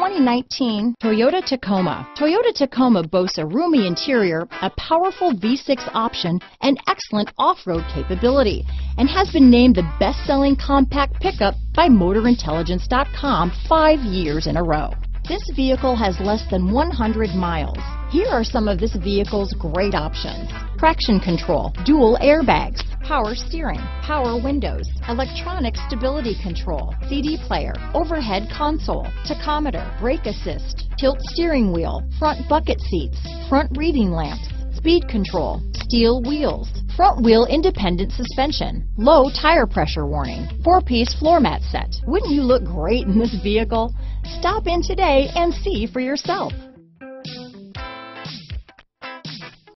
2019 Toyota Tacoma. Toyota Tacoma boasts a roomy interior, a powerful V6 option, and excellent off-road capability, and has been named the best-selling compact pickup by MotorIntelligence.com five years in a row. This vehicle has less than 100 miles. Here are some of this vehicle's great options. Traction control, dual airbags, power steering, power windows, electronic stability control, CD player, overhead console, tachometer, brake assist, tilt steering wheel, front bucket seats, front reading lamps, speed control, steel wheels, front wheel independent suspension, low tire pressure warning, four-piece floor mat set. Wouldn't you look great in this vehicle? Stop in today and see for yourself.